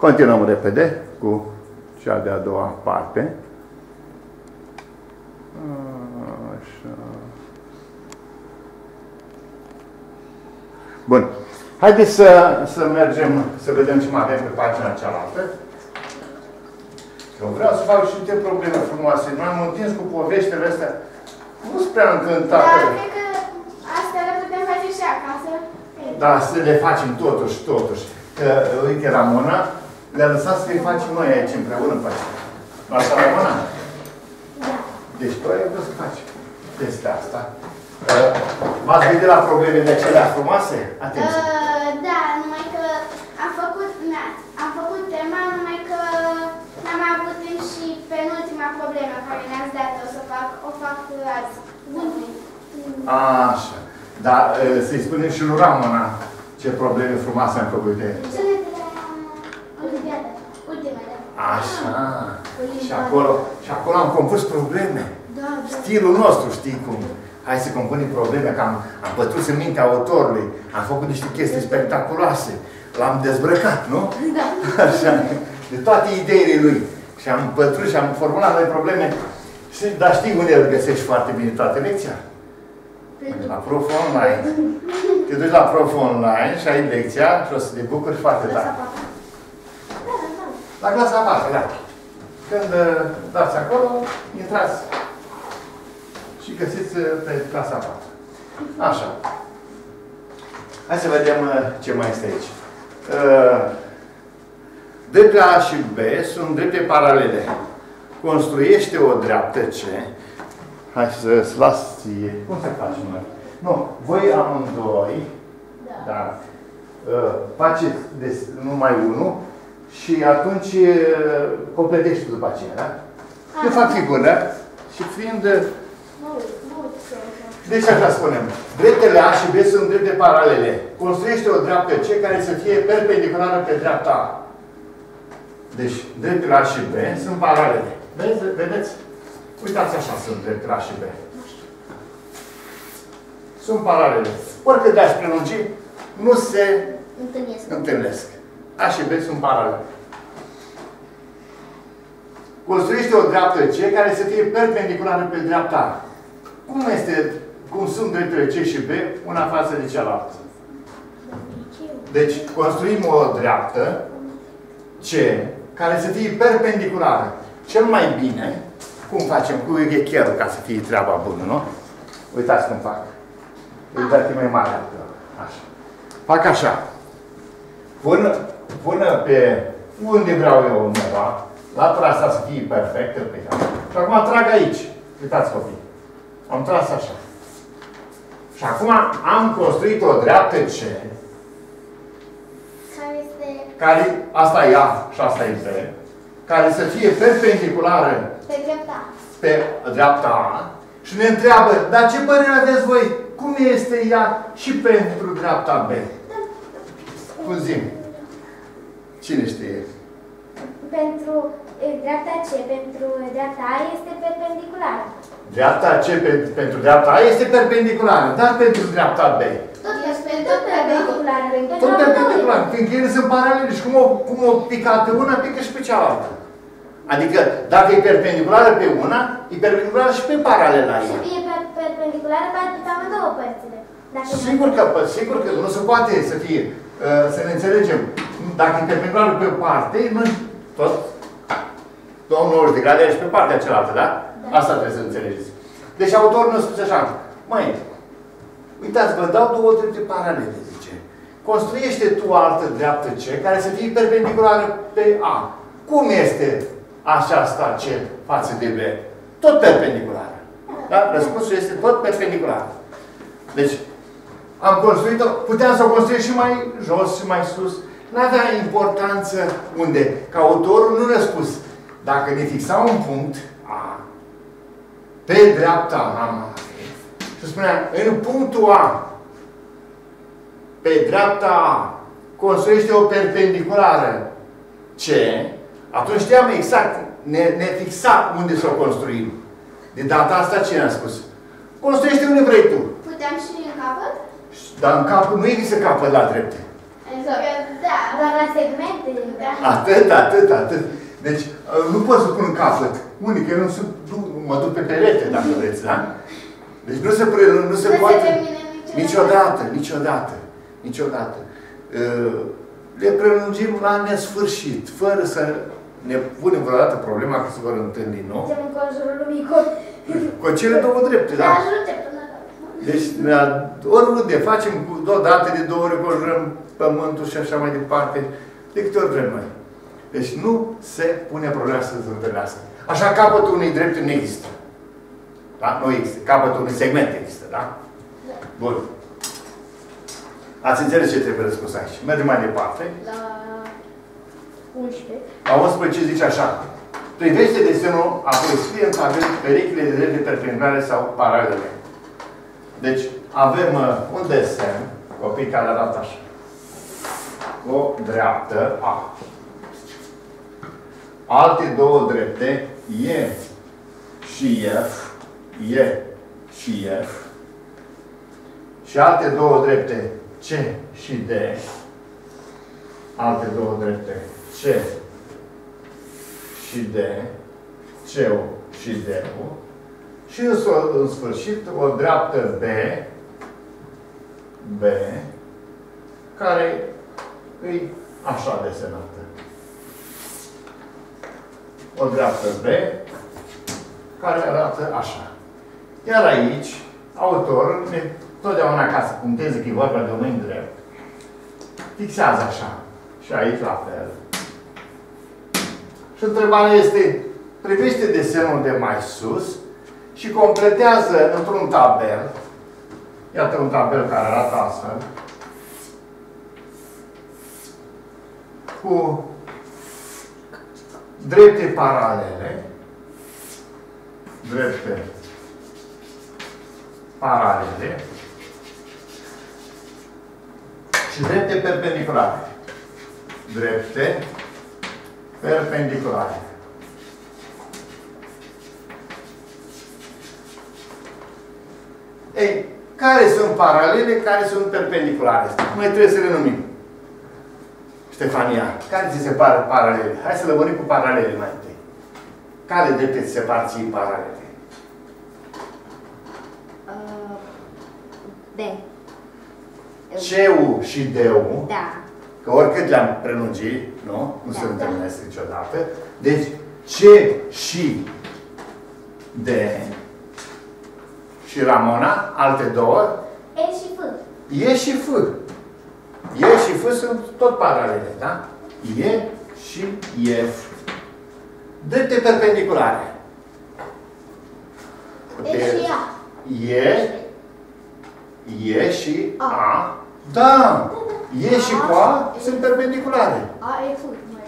Continuăm repede cu cea de-a doua parte. Așa. Bun. Haideți să, să mergem, să vedem ce mai avem pe pagina cealaltă. Eu vreau să fac și niște probleme frumoase. Noi am întins cu poveștile astea. Nu sunt prea încântat. Dar cred că astea le putem face și acasă. Da, să le facem totuși, totuși. Că, uite, Ramona, le-a lăsat să le facem noi aici împreună pe asta. Nu așa, Ramona? Da. Deci tu ai vrut să faci peste asta. Uh, V-ați gândit la problemele acelea frumoase? Atenție! Uh, da, numai că am făcut, na- am făcut tema, numai că n-am mai avut timp și penultima problemă care ne-ați dat o să fac, o fac azi. Bun. Așa. Dar uh, să-i spunem și lui Ramona ce probleme frumoase am făcut de Cele de la Olimpiada, ultimele. Așa. Și acolo, și acolo am compus probleme. Da, da. Stilul nostru, știi cum? Hai să compunem probleme, că am, am pătrus în mintea autorului, am făcut niște chestii spectaculoase, l-am dezbrăcat, nu? Da. Așa, de toate ideile lui. Și am pătrus și am formulat noi probleme. Și, dar știi unde îl găsești foarte bine toată lecția? La Prof Online. Te duci la Prof Online și ai lecția și o să te bucuri foarte Da, tare. Da, da. La clasa 4, da. Când uh, dați acolo, intrați și găsiți uh, pe clasa 4. Așa. Hai să vedem uh, ce mai este aici. Uh, Drepte A și B sunt drepte paralele. Construiește o dreaptă C. Hai să-ți las ție. Cum să facem noi? Nu, voi amândoi, Da. da, uh, faceți des- numai unul și atunci uh, completești tu după aceea, da? Eu fac figură și fiind... uh, Mă uit, mă uit să ușor. Deci așa spunem. Dreptele A și B sunt drepte paralele. Construiește o dreaptă C care să fie perpendiculară pe dreapta A. Deci, dreptele A și B sunt paralele. Vezi? Vedeți? Uitați așa sunt dreptele A și B. Sunt paralele. Oricât de-aș prelungi, nu se Întâlnesc. întâlnesc. A și B sunt paralele. Construiește o dreaptă C care să fie perpendiculară pe dreapta A. Cum este, cum sunt dreptele C și B, una față de cealaltă? Deci, construim o dreaptă C care să fie perpendiculară. Cel mai bine, cum facem cu ughecherul ca să fie treaba bună, nu? Uitați cum fac. Uitați mai mare. Așa. Fac așa. Pun, pun pe unde vreau eu undeva, latura asta să fie perfectă pe ea. Și acum trag aici. Uitați copii. Am tras așa. Și acum am construit o dreaptă C, Care este... care, asta e A și asta e B, care să fie perpendiculară Pe dreapta. pe dreapta A și ne întreabă, dar ce părere aveți voi? Cum este ea și pentru dreapta B? Cum zim? Cine știe? Pentru e, dreapta C, pentru dreapta A este perpendiculară. Dreapta C pe, pentru dreapta A este perpendiculară, dar pentru dreapta B. Tot este tot perpendiculară. Tot perpendicular, fiindcă ele sunt paralele și cum o, cum o pica pe una, pică și pe cealaltă. Adică, dacă e perpendiculară pe una, e perpendiculară și pe paralela Și ei. e per- perpendiculară pe pe amândouă părțile. Dacă Sigur că, sigur că nu se poate să fie, uh, să ne înțelegem. Dacă e perpendiculară pe o parte, noi tot 90 de grade și pe partea cealaltă, da? Da. Asta trebuie să înțelegeți. Deci autorul ne spune așa, măi, uitați, vă dau două drepte paralele, zice. Construiește tu o altă dreaptă C care să fie perpendiculară pe A. Cum este aceasta C față de B? Tot perpendiculară. Da? Răspunsul este tot perpendicular. Deci, am construit-o, puteam să o construiesc și mai jos și mai sus. N-avea importanță unde. Că autorul nu ne-a spus. Dacă ne fixa un punct A, pe dreapta A, și spunea, în punctul A, pe dreapta A, construiește o perpendiculară C, atunci știam exact, ne, ne fixa unde să o construim. De data asta ce ne-a spus? Construiește unde vrei tu. puteam și în capăt? Dar în capul nu există capăt la drepte. Da. Doar la segmente? Da. Atât, atât, atât. Deci, uh, nu pot să pun în capăt. Unii, că eu nu, sunt, nu mă duc pe perete, dacă vreți, da? Deci nu se, pre, nu se Nu se poate... termine niciodată. Niciodată, niciodată, niciodată. Uh, Le prelungim la nesfârșit, fără să ne punem vreodată problema că se vor întâlni, nu? Suntem în conjurul lumii cu... Cu cele două drepte, Ne da? ajute până la Deci, ne- oriunde facem cu deodată de două ori conjurăm pământul și așa mai departe, de câte ori vrem noi. Deci nu se pune problema să se întâlnească. Așa capătul unei drepte nu există. Da? Nu există. Capătul unui segment există, da? Bun. Ați înțeles ce trebuie răspuns aici. Mergem mai departe. La 11. La 11 zice așa. Privește desenul, apoi scrie în tabel perechile de drepte perpendiculare sau paralele. Deci, avem uh, un desen, copii care arată așa. O dreaptă A. Alte două drepte, E și F. E și F. Și alte două drepte, C și D. Alte două drepte, C și D, C-ul și D-ul. Și în, s- în sfârșit o dreaptă B, B, care e așa desenată. O dreaptă B, care arată așa. Iar aici, autorul, ne, totdeauna ca să puncteze că e vorba de un mâini drept, fixează așa. Și aici la fel. Și întrebarea este, privește desenul de mai sus și completează într-un tabel, iată un tabel care arată astfel, cu drepte paralele, drepte paralele și drepte perpendiculare. Drepte perpendiculare. Ei, care sunt paralele, care sunt perpendiculare? Noi trebuie să le numim. Ștefania, care ți se pare paralele? Hai să lămurim cu paralele mai întâi. Care drepte ți se par ție paralele? Uh, B. C-ul și D-ul, Da. că oricât le-am prelungit, nu? Nu se Da. întâlnesc niciodată. Deci, C și D și Ramona, alte două, E și F. E și F. E și F sunt tot paralele, da? E și F. Drepte perpendiculare. E și A. E, E și A. Da! E și cu A sunt perpendiculare. A e F. mai.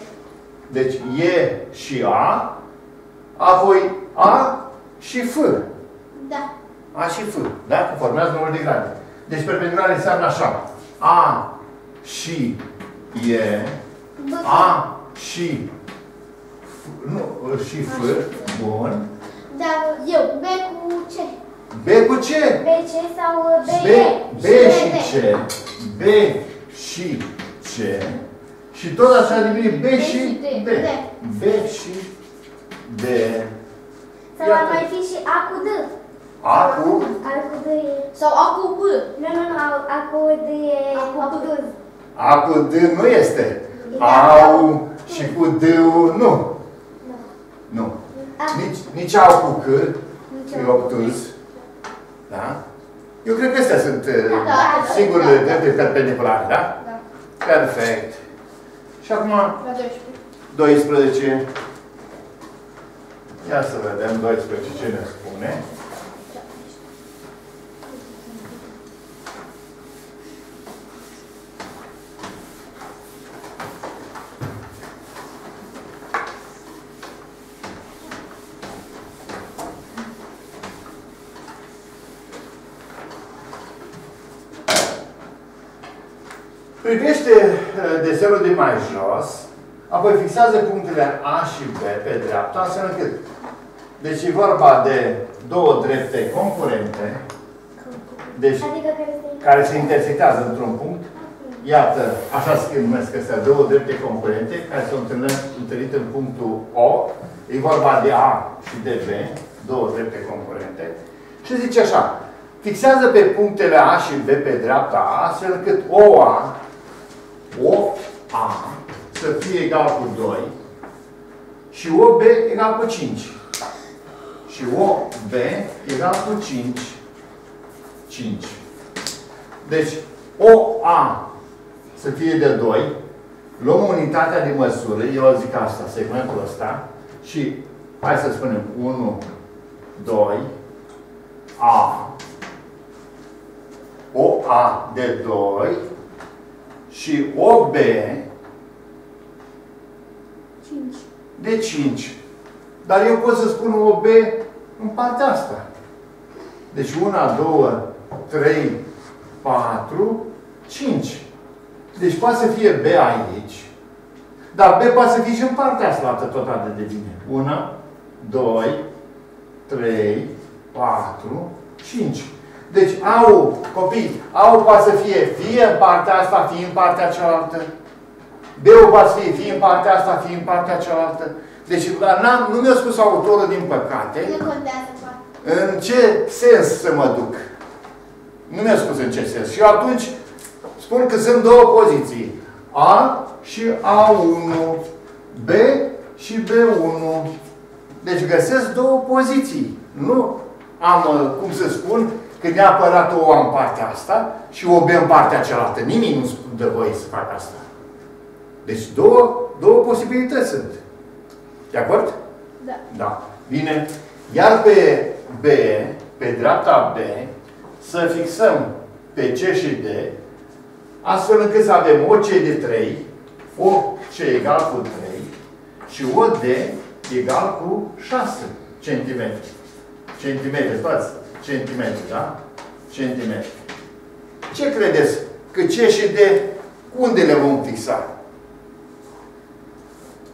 Deci E și A, apoi A și F. Da. A și F. Da? Că formează număr de grade. Deci perpendicular înseamnă așa. A și E. B. A și F. Nu, și F. Bun. Dar eu, B cu C. B cu C. B, C sau B, B, E. B și C. B și C. Și tot așa devine B și și D. D. D. B și D. Sau Iată. ar mai fi și A cu D. A cu A cu D e... Sau A cu B. Nu, nu, nu, A- A cu D e... A cu A cu D. D. A cu D nu este. Da. Au și cu D-ul nu. Nu. Nu. A. Nici, nici au cu C, Nici e au. obtuz. Da? Eu cred că astea sunt uh, Da, da, singurele da, da. drepte perpendiculare, da? Da. Perfect. Și acum La 12. 12. Ia să vedem 12 ce ne spune. Privește uh, desenul de mai jos, apoi fixează punctele A și B pe dreapta, astfel încât. Deci e vorba de două drepte concurente, deci Adică care este... care se intersectează într-un punct, iată, așa se numesc astea, două drepte concurente, care se întâlnesc întâlnite în punctul O, e vorba de A și de B, două drepte concurente, și zice așa, fixează pe punctele A și B pe dreapta A, astfel cât OA, OA, să fie egal cu 2 și OB egal cu 5. Și OB egal cu 5. 5. Deci, OA să fie de 2, luăm unitatea de măsură, eu zic asta, segmentul ăsta, și hai să spunem 1, 2, A, OA de 2 și OB 5. de 5. Dar eu pot să spun OB în partea asta. Deci 1, 2, 3, 4, 5. Deci poate să fie B aici. Dar B poate să fie și în partea asta tot atât de bine. 1, 2, 3, 4, 5. Deci au, copii, au poate să fie fie în partea asta, fie în partea cealaltă. B-ul poate să fie fie în partea asta, fie în partea cealaltă. Deci nu mi-a spus autorul, din păcate, Nu contează foarte. în ce sens să mă duc. Nu mi-a spus în ce sens. Și eu atunci spun că sunt două poziții. A și A1. B și B1. Deci găsesc două poziții. Nu am, uh, cum să spun, că neapărat o am în partea asta și o B în partea cealaltă. Nimic nu dă voie să fac asta. Deci două, două posibilități sunt. De acord? Da. Da. Bine. Iar pe B, pe dreapta B, să fixăm pe C și D, astfel încât să avem o C de 3, o C egal cu 3 și o D egal cu 6 cm. Centimetri, toți centimetri, da? Centimetri. Ce credeți? Că C și D, unde le vom fixa?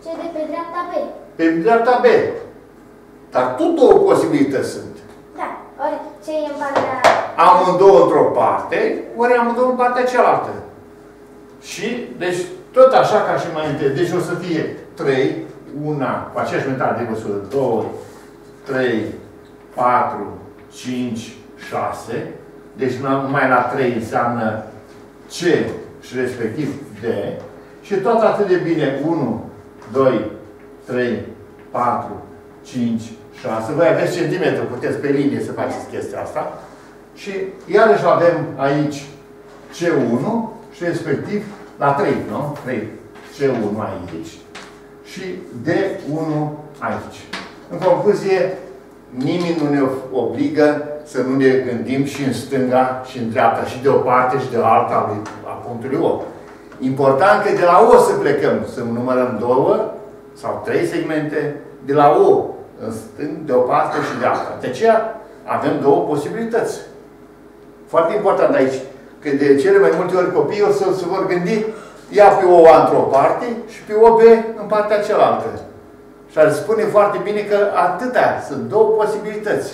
Ce de pe dreapta B. Pe dreapta B. Dar tot două posibilități sunt. Da. Ori ce e în partea... Amândouă într-o parte, ori amândouă în partea cealaltă. Și, deci, tot așa ca și mai întâi. Deci o să fie 3, una, cu aceeași unitate de măsură, 2, 3, 4, 5, 6. Deci numai la 3 înseamnă C și respectiv D. Și tot atât de bine 1, 2, 3, 4, 5, 6. Voi aveți centimetru, puteți pe linie să faceți chestia asta. Și iarăși avem aici C1 și respectiv la 3, nu? 3. C1 aici și D1 aici. În concluzie, nimeni nu ne obligă să nu ne gândim și în stânga și în dreapta, și de o parte și de alta a, lui, a punctului O. Important că de la O să plecăm, să numărăm două sau trei segmente, de la O în stâng, de o parte și de alta. De aceea avem două posibilități. Foarte important aici, că de cele mai multe ori copiii o să se vor gândi ia pe O A într-o parte și pe O B în partea cealaltă. Și ar spune foarte bine că atâtea sunt două posibilități.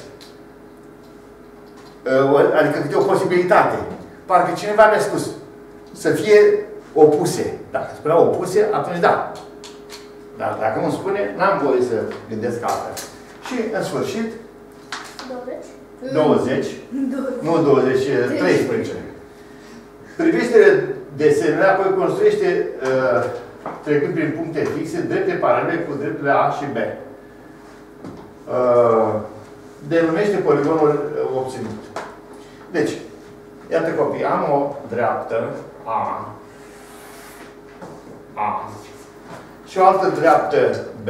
Adică câte o posibilitate. Parcă cineva mi-a spus să fie opuse. Dacă spunea opuse, atunci da. Dar dacă nu spune, n-am voie să gândesc altfel. Și în sfârșit, 20. 20, nu 20, 13. Privistele desenele, apoi construiește, uh, trecând prin puncte fixe, drepte paralele cu dreptele A și B. Uh, denumește poligonul uh, obținut. Deci, iată copii, am o dreaptă A, A, și o altă dreaptă B.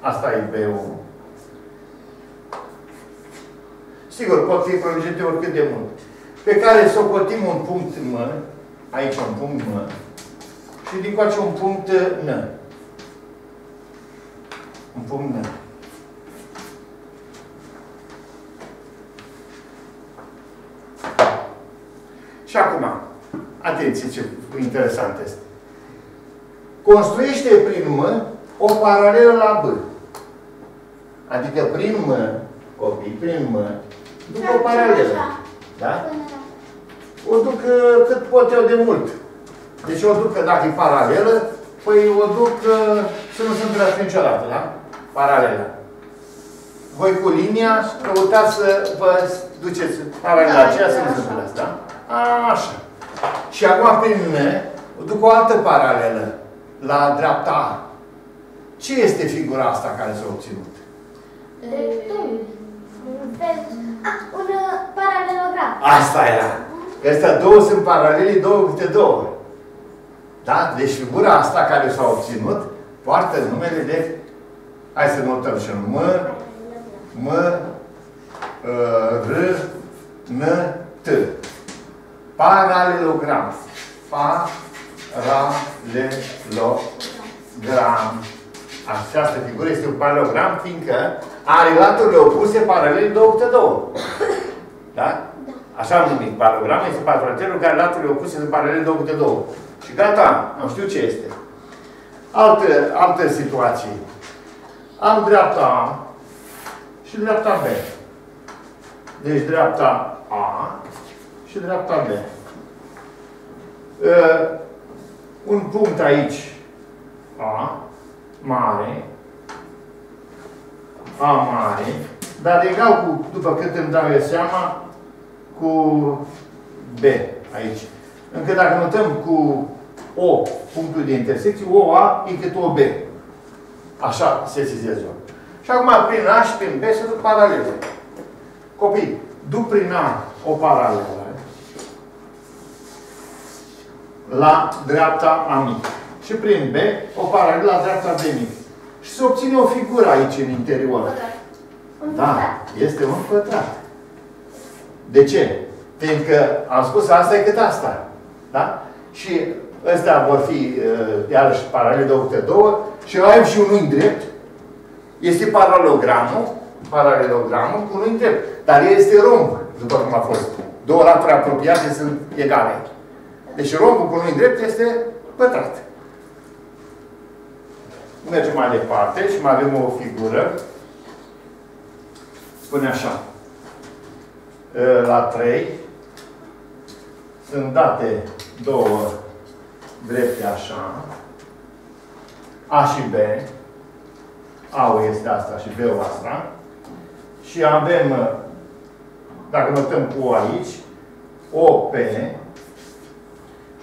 Asta e B-ul. Sigur, pot fi prelungite oricât de mult pe care să socotim un punct M, aici un punct M, și din coace un punct N. Un punct N. Și acum, atenție ce interesant este. Construiește prin M o paralelă la B. Adică prin M, copii, prin M, după o paralelă. Da? O duc uh, cât pot eu de mult. Deci o duc, că dacă e paralelă, păi o duc uh, să nu se întâmple niciodată, da? Paralelă. Voi cu linia căutați să vă duceți paralela aceea să nu se întâmple asta, da? Așa. Și acum prin mine, o duc o altă paralelă la dreapta A. Ce este figura asta care s-a obținut? Dreptul. Un fel... Ah, un uh, paralelogram. Asta era. Că astea două sunt paralele, două câte două. Da? Deci figura asta care s-a obținut poartă numele de... Hai să notăm și M, M, uh, R, N, T. Paralelogram. Paralelogram. Această figură este un paralelogram, fiindcă are laturile opuse paralele două câte două. Da? Așa am numit. Paralelogram este paralelul care laturile opuse sunt paralele două câte două. Și gata, am știu ce este. Alte, alte situații. Am dreapta A și dreapta B. Deci dreapta A și dreapta B. Uh, un punct aici A mare A mare dar egal cu, după cât îmi dau eu seama, cu B aici. Încă dacă notăm cu O, punctul de intersecție, OA e cât OB. Așa se sesizez eu. Și acum prin A și prin B se duc paralele. Copii, duc prin A o paralelă la dreapta A mic. Și prin B o paralelă la dreapta B mic. Și se obține o figură aici în interior. Da, este un pătrat. De ce? Fiindcă am spus asta e cât asta. Da? Și ăstea vor fi uh, iarăși paralele de câte două și ai și un unghi drept. Este paralelogramul, paralelogramul cu un unghi drept. Dar este romb, după cum a fost. Două laturi apropiate sunt egale. Deci rombul cu un unghi drept este pătrat. Mergem mai departe și mai avem o figură. Spune așa. La 3 sunt date două drepte așa. A și B. A este asta și B-ul asta. Și avem, dacă notăm cu O aici, OP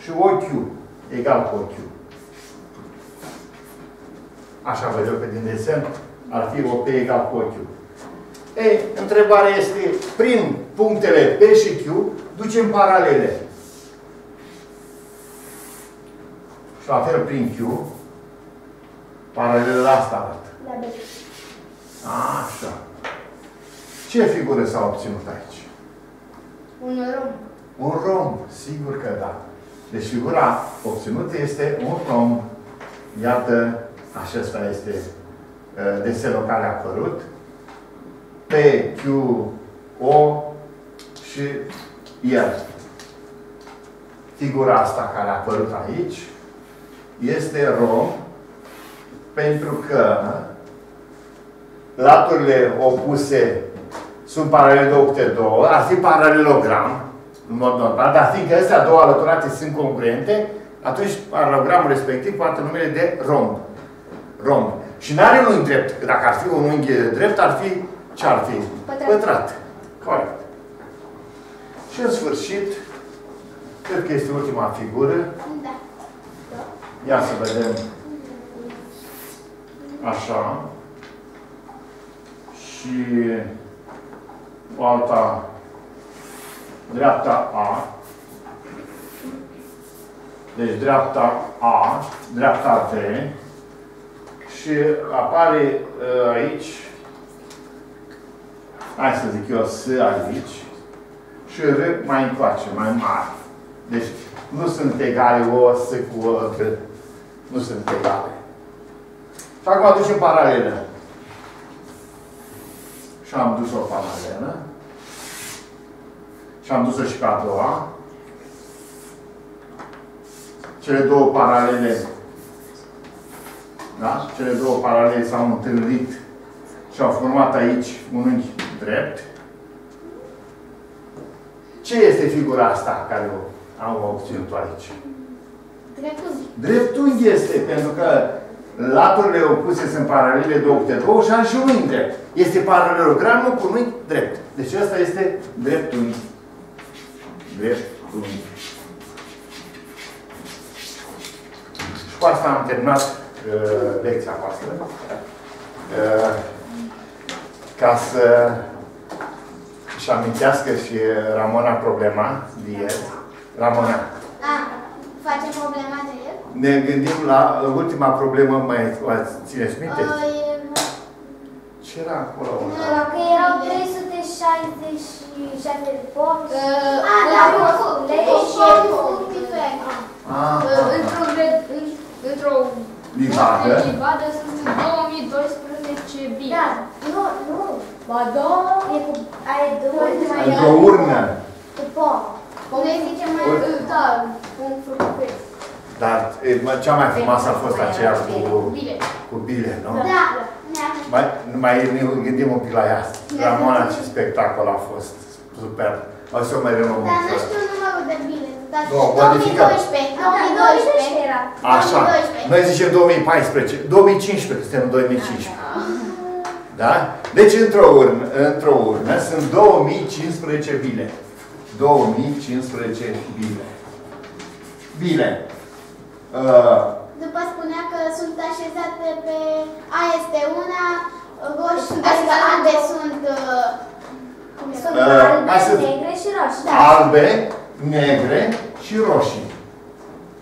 și OQ egal cu OQ. Așa văd eu pe din desen, ar fi OP egal cu OQ. Ei, întrebarea este, prin punctele P și Q, ducem paralele. Și la fel prin Q, paralele la asta arată. La B. Așa. Ce figură s-a obținut aici? Un romb. Un romb, sigur că da. Deci figura obținută este un romb. Iată, acesta este uh, desenul care a apărut. P, Q, O și el. Figura asta care a apărut aici este romb pentru că laturile opuse sunt paralele de octe două, ar fi paralelogram, în mod normal, dar fiindcă astea două alăturate sunt congruente, atunci paralelogramul respectiv poate numele de romb. Romb. Și nu are un unghi drept. Dacă ar fi un unghi drept, ar fi ce ar fi? Pătrat. Pătrat. Corect. Și în sfârșit, cred că este ultima figură. Da. Ia să vedem. Așa. Și o alta dreapta A. Deci dreapta A, dreapta B. Și apare uh, aici, hai să zic eu, S aici. Și R mai încoace, mai mare. Deci nu sunt egale o S cu o R. Nu sunt egale. Și acum aducem paralelă. Și am dus o paralelă. Și am dus-o și pe a doua. Cele două paralele, da? Cele două paralele s-au întâlnit și au format aici un unghi drept. Ce este figura asta care o am obținut aici? Dreptunghi. Dreptunghi este, pentru că laturile opuse sunt paralele două câte două și are și un drept. Este paralelogramul cu unui drept. Deci ăsta este dreptunghi. Dreptunghi. Și cu asta am terminat uh, lecția noastră. Uh, ca să își amintească și Ramona problema de ieri. Ramona. A, facem problema de el? Ne gândim la ultima problemă, mai o țineți minte? Uh, e- Ce era acolo? Dacă erau 366 de pomi, A, da, cu, cu, lei cu și cu diferent. Ah, Într-o gre- în- într-o Livadă. livadă sunt 2012 bine. Da, nu, nu. Ba da. E cu, are două mai Într-o urnă. cu pom. Noi zicem mai Ur- Da, un fructuos. Dar e, mă, cea mai frumoasă a fost aceea cu, Bine. cu bile, nu? Da, ne-am Mai, mai ne gândim un pic la ea. Ramona, ce spectacol a fost. Super. O să o mai renovăm. Dar nu știu numărul de bile. Dar Nu, modificăm. 2012. Da, 2012. era. Așa. 2012. Noi zicem 2014. 2015, că suntem în 2015. Da? Deci într-o urnă, într-o urnă sunt 2015 bile. 2015 bile. Bile. Uh, După spunea că sunt așezate pe... A este una, roșii, Asta adică sunt albe două. sunt... uh, Sunt Uh, albe, hai să- negre și roșii. Da. albe, negre și roșii.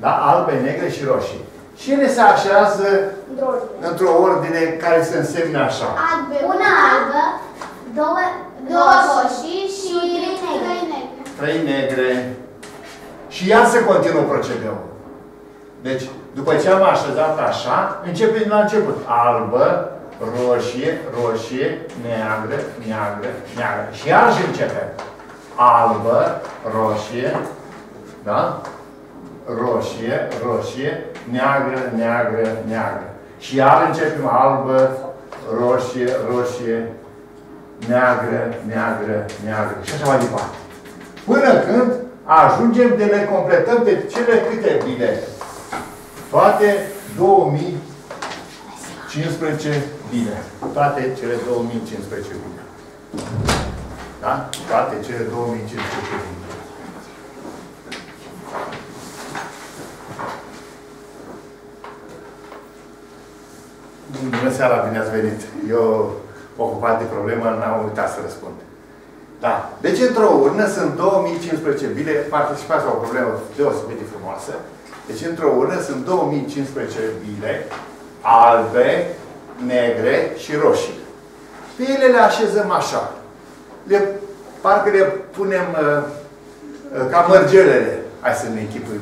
Da? Albe, negre și roșii. Și ele se așează Într-o ordine. într-o ordine care se însemne așa. Albe, Una albă, două, două roșii și trei negre. trei negre. Trei negre. Și iar se continuă procedeul. Deci, după ce am așezat așa, începem la început. Albă, roșie, roșie, neagră, neagră, neagră. Și iarăși începem. Albă, roșie, da? Roșie, roșie, neagră, neagră, neagră. Și iar începem albă, roșie, roșie, neagră, neagră, neagră. Și așa mai departe. Până când ajungem de le completăm pe cele câte bilete. Toate 2015 bine. Toate cele 2015 bine. Da? Toate cele 2015 bine. Bună seara, bine ați venit. Eu, ocupat de problemă, n-am uitat să răspund. Da. Deci, într-o urnă sunt 2015 bile, participați la o problemă deosebit de frumoasă. Deci, într-o urnă sunt 2015 bile, albe, negre și roșii. Pe ele le așezăm așa. Le, parcă le punem uh, uh, ca mărgelele. Hai să ne închipuim.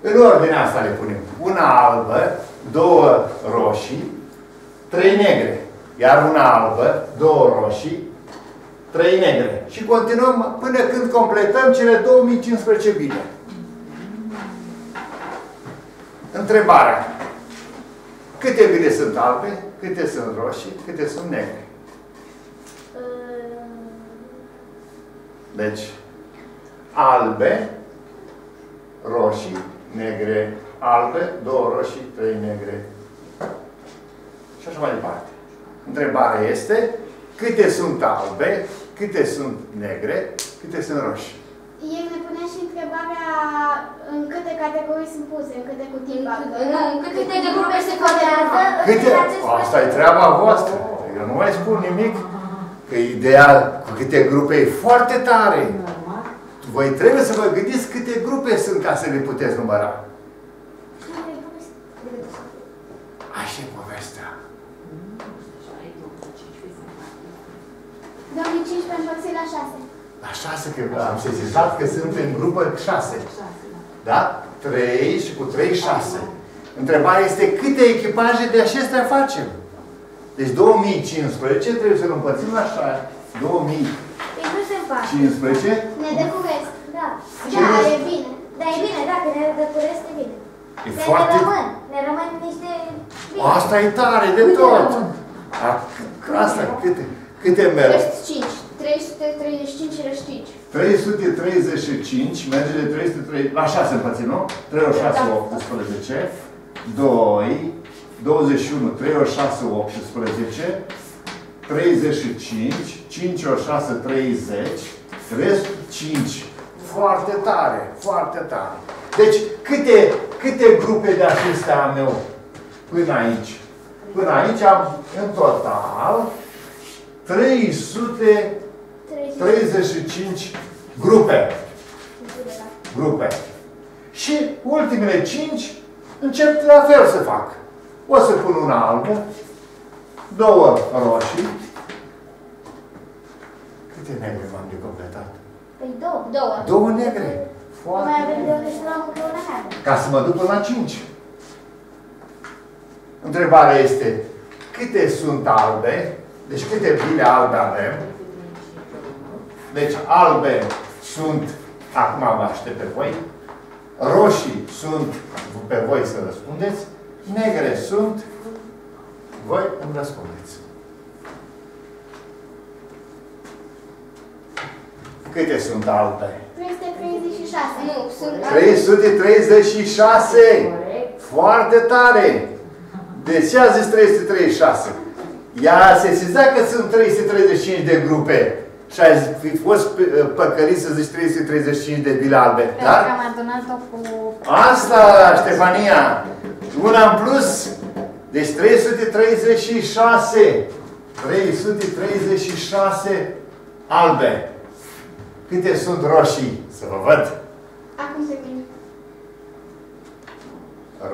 În ordinea asta le punem. Una albă, două roșii, trei negre. Iar una albă, două roșii, trei negre. Și continuăm până când completăm cele 2015 bine. Întrebarea. Câte bile sunt albe, câte sunt roșii, câte sunt negre? Uh, Deci, albe, roșii, negre, albe, două roșii, trei negre. Și așa mai departe. Întrebarea este, câte sunt albe, câte sunt negre, câte sunt roșii? El ne punea și întrebarea în câte categorii sunt puse, în câte cutii fac. Nu, în câte Câte de grupe se codează Câte? în acest Asta e treaba voastră. Eu nu mai spun nimic. Că ideea cu câte grupe e foarte tare. Voi trebuie să vă gândiți câte grupe sunt ca să le puteți număra. Așa e povestea. 2015 împărțit la 6. La șase, că am sesizat că sunt în grupă șase. Da? Trei și cu trei șase. Întrebarea este câte echipaje de acestea facem? Deci 2015 trebuie să-l împărțim la șase. 2015 Păi nu se face. Ne dă cu rest. Da. Ce Da, rest? e bine. Dar e bine, dacă ne dă cu rest, e bine. e Dar foarte... ne rămân. Ne rămân niște bine. Asta e tare de tot. A, Asta, câte, câte merg? Rest 5. 3 335 răștici. 335, merge de 330, la 6 împărțit, nu? 3 ori 6, Da. 18. 2, 21, 3 ori 6, 18. 35, 5 ori 6, 30. Restul 5. Foarte tare, foarte tare. Deci, câte, câte grupe de acestea am eu până aici? Până aici am, în total, 300 35 grupe. Grupe. Și ultimele 5 încep la fel să fac. O să pun una albă, două roșii. Câte negre m-am de completat? Păi două. Două. Două negre. Foarte Mai avem de bine. unde să luăm încă una neagră. Ca să mă duc până la 5. Întrebarea este, câte sunt albe? Deci câte bile albe avem? Deci albe sunt, acum vă aștept pe voi, roșii sunt pe voi să răspundeți, negre sunt, voi îmi răspundeți. Câte sunt albe? 336. Nu, sunt 336! Foarte tare! De ce a zis 336? Ea a sesizat că sunt 335 de grupe și a fi fost p- păcălit să zici 335 de bile albe. Pentru că Dar am adunat-o cu... asta, Ștefania, una în plus. Deci 336. 336 albe. Câte sunt roșii? Să vă văd. Acum se vine.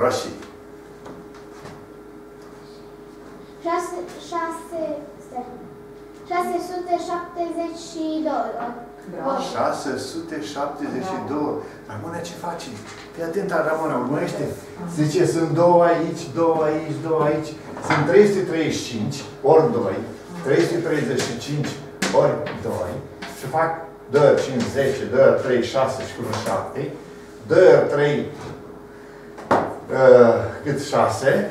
Roșii. 6, 6, 672. Bravo. 672. Ramona, ce faci? Fii atentă, Ramona, urmărește. Zice, sunt două aici, două aici, două aici. Sunt 335 ori 2, 335 ori 2 și fac 2 ori 5, 10, 2 ori 3, 6 și cu 7, 2 ori 3, uh, cât 6,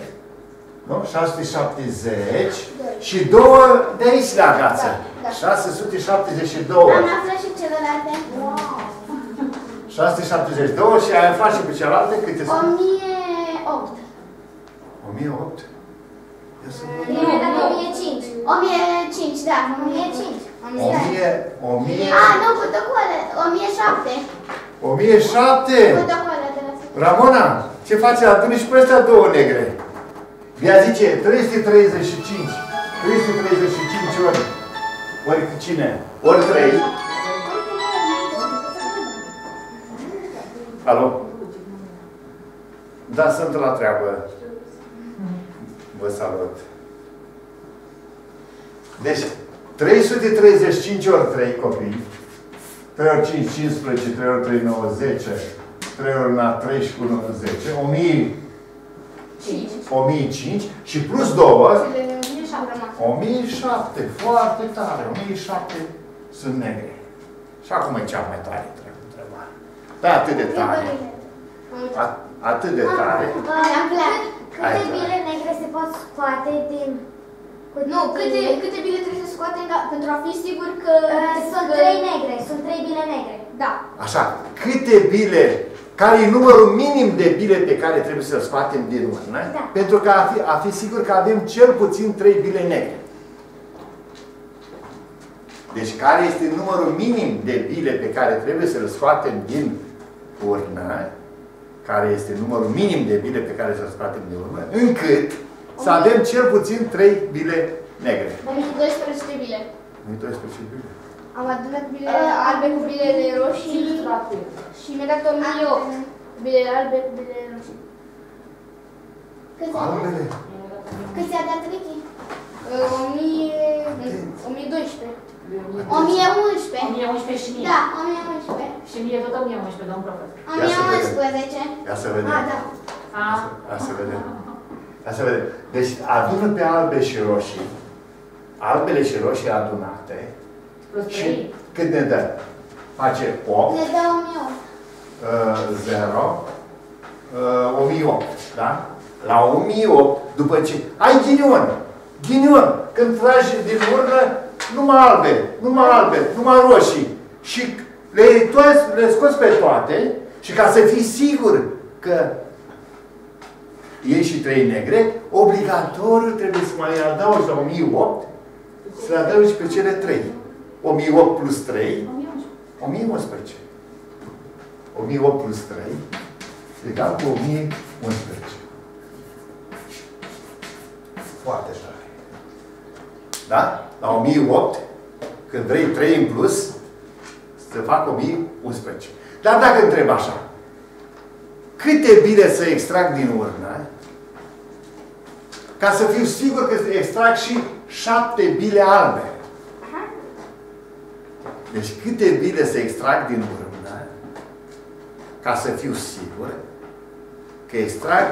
nu? 670 și două de aici la gață. Da, da. 672. Am aflat și celelalte. 672 și ai aflat și pe cealaltă câte sunt? 1008. 1008. Ia să văd. Nu, mi-a dat 1005. 1005, da. 1005. 1000, 1000, A, nu, protocole. 1007. 1007. Protocole de la Ramona, ce faci? Aduni și pe astea două negre. Ea zice 335. 335 ori. Ori cu cine? Ori 3. Alo? Da, sunt la treabă. Vă salut. Deci, 335 ori 3 copii, 3 ori 5, 15, 3 ori 3, 9, 10, 3 ori la 3 și cu 1, 10, 1000, 1005 și plus 2, Și am rămas. 1007, foarte tare, 1007 sunt negre. Și acum e cea mai tare întrebare. Da, atât de tare, a- atât de tare. Am plecat. Câte Hai, bile negre se pot scoate din... Nu, câte, câte bile trebuie să scoatem ca, pentru a fi sigur că... Uh, Sunt că- trei negre, sunt trei bile negre. Da. Așa, câte bile, care e numărul minim de bile pe care trebuie să-l scoatem din urnă, Da. pentru că a fi, a fi sigur că avem cel puțin 3 bile negre. Deci care este numărul minim de bile pe care trebuie să-l scoatem din urnă, care este numărul minim de bile pe care să-l scoatem din urnă, încât să avem cel puțin 3 bile negre. 12 bile. Nu 12 bile. Am adunat bilele albe cu bilele roșii și mi-a dat 1008. Bilele albe cu bilele roșii. Câți a dat? Albele. Câți a dat Ricky? Uh, 1000... 1012. 1011. 1011 și mie. Da, 1011. Și mie tot 1011, domn profesor. Ia să vedem. 1011. Ia să vedem. A, da. A? Ia să vedem. Ia să vedem. Deci adună pe albe și roșii. Albele și roșii adunate. Plus Și 3. cât ne dă? Face 8, Ne dă 1008. uh, 0, uh, 1008, da? La 1008, după ce... Ai ghinion! Ghinion! Când tragi din urnă, numai albe, numai albe, numai roșii. Și le, toți, le scoți pe toate și ca să fii sigur că iei și trei negre, obligatoriu trebuie să mai adaugi la 1008, să le adaugi pe cele trei. 1008 plus 3, 1011. 1008 plus 3 egal cu 1011. Foarte tare. Da? La 1008, când vrei 3 în plus, să fac 1011. Dar dacă întreb așa, câte bile să extrag din urnă, ca să fiu sigur că extrag și șapte bile albe. Deci câte bile să extrag din urnă, ca să fiu sigur că extrag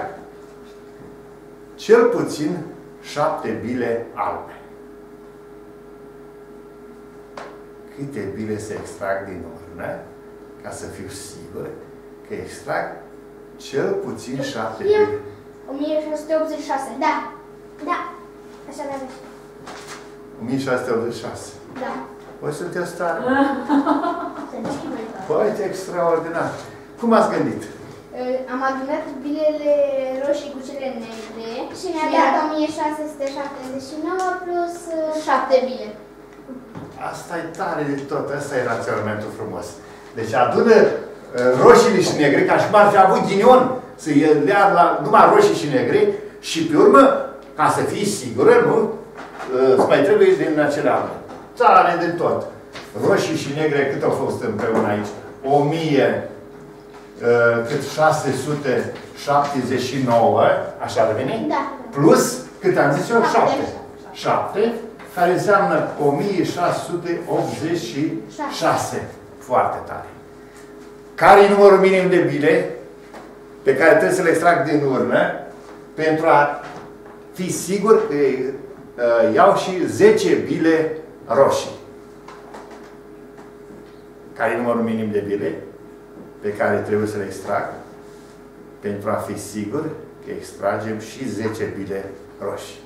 cel puțin șapte bile albe. Câte bile să extrag din urnă, ca să fiu sigur că extrag cel puțin șapte Eu. bile. 1686. Da. Da. Așa de 1686. Da. Voi sunteți tare. Foarte extraordinar. Cum ați gândit? Uh, Am adunat bilele roșii cu cele negre Și mi-a dat 1679 plus... uh, 7 bile. Asta e tare de tot. Asta e raționamentul frumos. Deci adună uh, roșiile și negre, ca și cum ar fi avut ghinion să ia la numai roșii și negre și pe urmă, ca să fii sigură, nu? Uh, Îți mai trebuie din acele albe. Tare de tot. Roșii și negre cât au fost împreună aici? 1000 uh, cât 679, așa ar veni? Da. Plus, cât am zis eu? Șapte. 7. 7, care înseamnă 1686. Foarte tare. Care e numărul minim de bile pe care trebuie să le extrag din urnă pentru a fi sigur că uh, iau și 10 bile roșii. Care e numărul minim de bile pe care trebuie să le extrag pentru a fi sigur că extragem și 10 bile roșii.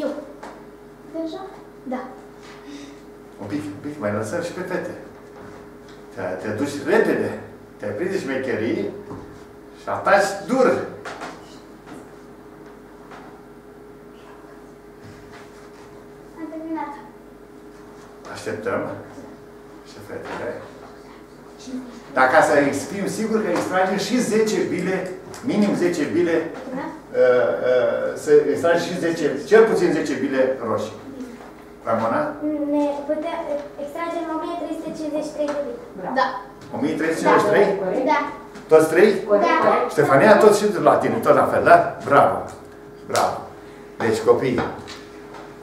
Eu. Deja? Da. Un pic, un pic mai lăsăm și pe fete. Te, te duci repede, te prinde șmecherii și ataci dur. Am terminat. Așteptăm. Și fetele. Dar ca să fim siguri că extragem și 10 bile, minim 10 bile, Da? uh, uh, să extragem și 10, cel puțin 10 bile roșii. Ramona? Ne putea, extragem 1353 de bine. Da. 1353? Da. Toți trei? Corect, Da. corect. Ștefania, tot și la tine, tot la fel, da? Bravo! Bravo! Deci, copii,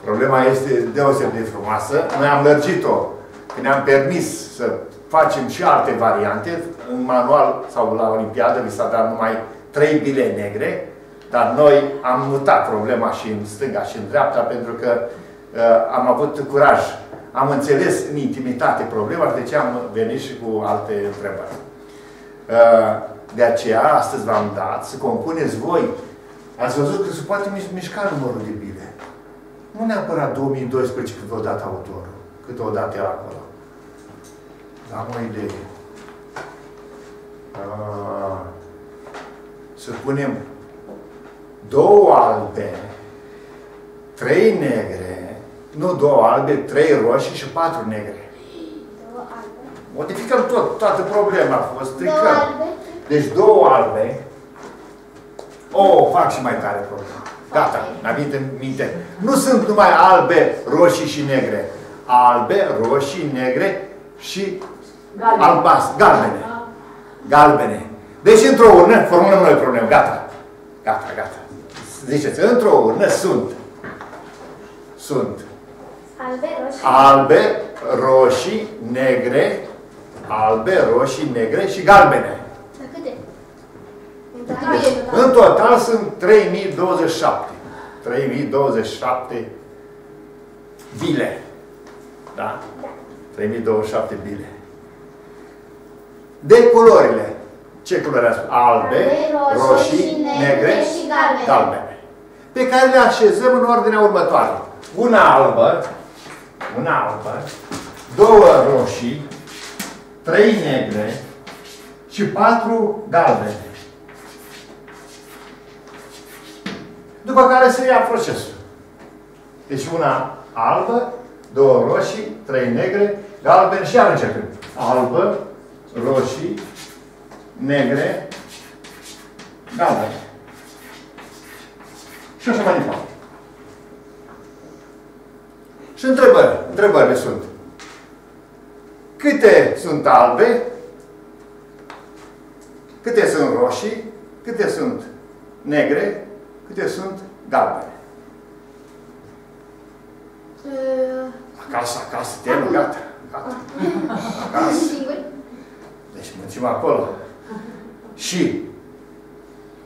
problema este deosebit de frumoasă. Noi am lărgit-o, că ne-am permis să facem și alte variante. În manual sau la Olimpiadă vi s-a dat numai trei bile negre, dar noi am mutat problema și în stânga și în dreapta, pentru că uh, am avut curaj. Am înțeles în intimitate problema și de ce am venit și cu alte întrebări. Uh, De aceea, astăzi v-am dat să compuneți voi. Ați văzut că se poate miș- mișca numărul de bile. Nu neapărat 2012 cât o dat autorul, cât o dat el acolo. Am o idee. Uh, Să punem două albe, trei negre, nu două albe, trei roșii și patru negre. Două albe. Modificăm tot, toată problema a fost, Două stricăm. albe. Deci două albe. O, fac și mai tare problema. Gata, mi-a venit în minte. Nu sunt numai albe, roșii și negre. Albe, roșii, negre și Galben. albas, galbene. Galbene. Deci într-o urnă, formulăm noi problemă. Gata. Gata, gata. Ziceți, într-o urnă sunt. Sunt Albe, roșii. albe, roșii, negre, albe, roșii, negre și galbene. Dar câte? Da. Deci, în total sunt 3027. 3027 bile. Da? 3027 bile. De culorile. Ce culori ați spus? Albe, roșii, negre, și galbene. galbene. pe care le așezăm în ordinea următoare. Una albă, una albă, două roșii, trei negre și patru galbene. După care se ia procesul. Deci una albă, două roșii, trei negre, galbene și iar începem. Albă, roșii, negre, galbene. Și așa mai departe. Și întrebări. Întrebările sunt. Câte sunt albe? Câte sunt roșii? Câte sunt negre? Câte sunt galbene? Uh, Acasă, acasă, termen, gata. Gata. Acasă. Singuri? Deci muncim acolo. Și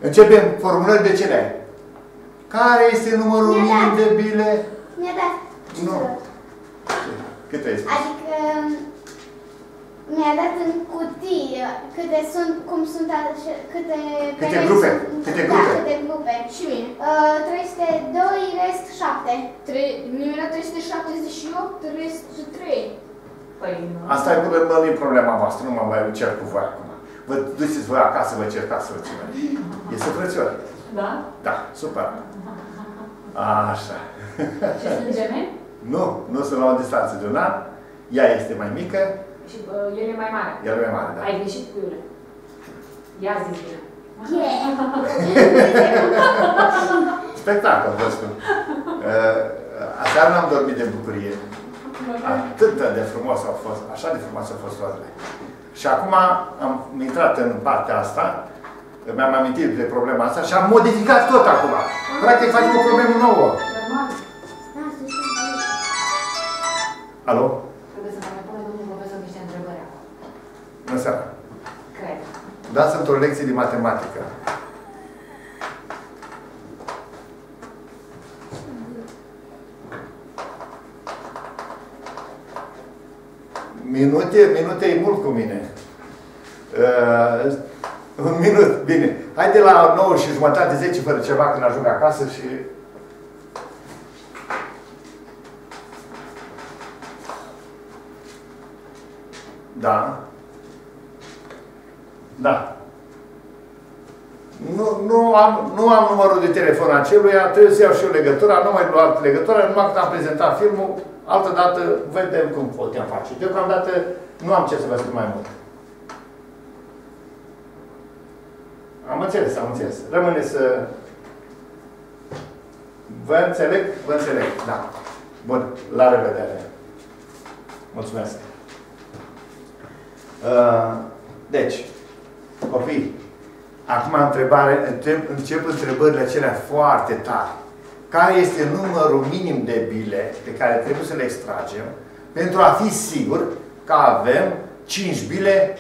începem formulări de cele. Care este numărul Mi-a minim dat. de bile? Mi-a dat. Nu. Câte ai spus? Adică mi-a dat în cutii câte sunt, cum sunt așa, câte... Câte perechi grupe? sunt- Câte da, grupe? câte grupe. Și mine. Uh, 302, rest 7. Tre- Mie mi-a dat 378, rest 3. Păi, nu. Asta e problemă, nu e problema voastră, nu mă mai cer cu voi acum. Vă duceți voi acasă, vă certați soția. Este frățioară. Da? Da, super. Așa. Și sunt gemeni? Nu, nu sunt la o distanță de un an. Ea este mai mică, Și uh, el e mai mare. el e mai mare, da. Ai greșit cu Iule. Ia zi bine. Spectacol, vă spun. Uh, Aseară n-am dormit de bucurie. Atât de frumos au fost, așa de frumos au fost soarele. Și acum am intrat în partea asta, mi-am amintit de problema asta și am modificat tot acum. Practic facem o problemă nouă. Alo? Trebuie să mai pună domnul profesor niște întrebări acum. Bună seara. Cred. Da, sunt o lecție de matematică. Minute, minute e mult cu mine. Uh, un minut, bine. Hai de la 9 și jumătate, 10 fără ceva când ajung acasă și... Da. Da. Nu, nu, am, nu am numărul de telefon aceluia, trebuie să iau și eu legătura, nu mai luat legătura, numai când am prezentat filmul, altă dată vedem cum putem face. Deocamdată nu am ce să vă spun mai mult. Am înțeles, am înțeles. Rămâne să... Vă înțeleg? Vă înțeleg, da. Bun, la revedere. Mulțumesc. Uh, deci, copii, acum întrebare, întreb, încep întrebările acelea foarte tare. Care este numărul minim de bile pe care trebuie să le extragem pentru a fi sigur că avem 5 bile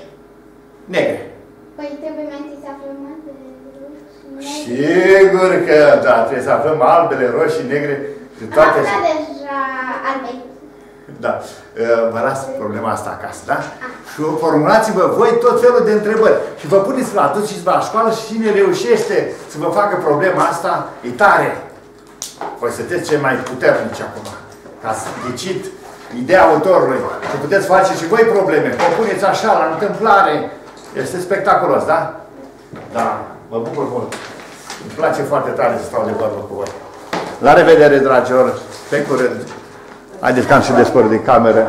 negre? Păi trebuie mai întâi să aflăm albele, roșii, negre. Sigur că da, trebuie să avem albele, roșii, negre, Am toate. aflat deja albei. Da. Uh, Vă las problema asta acasă, da? Și formulați-vă voi tot felul de întrebări. Și vă puneți la aduceți la școală și cine reușește să vă facă problema asta, e tare. Voi sunteți cei mai puternici acum. Ca să decid ideea autorului. Și puteți face și voi probleme. Vă puneți așa, la întâmplare. Este spectaculos, da? Da. Mă bucur mult. Îmi place foarte tare să stau de vorbă cu voi. La revedere, dragilor. Pe curând. Haideți că am și despăr de cameră.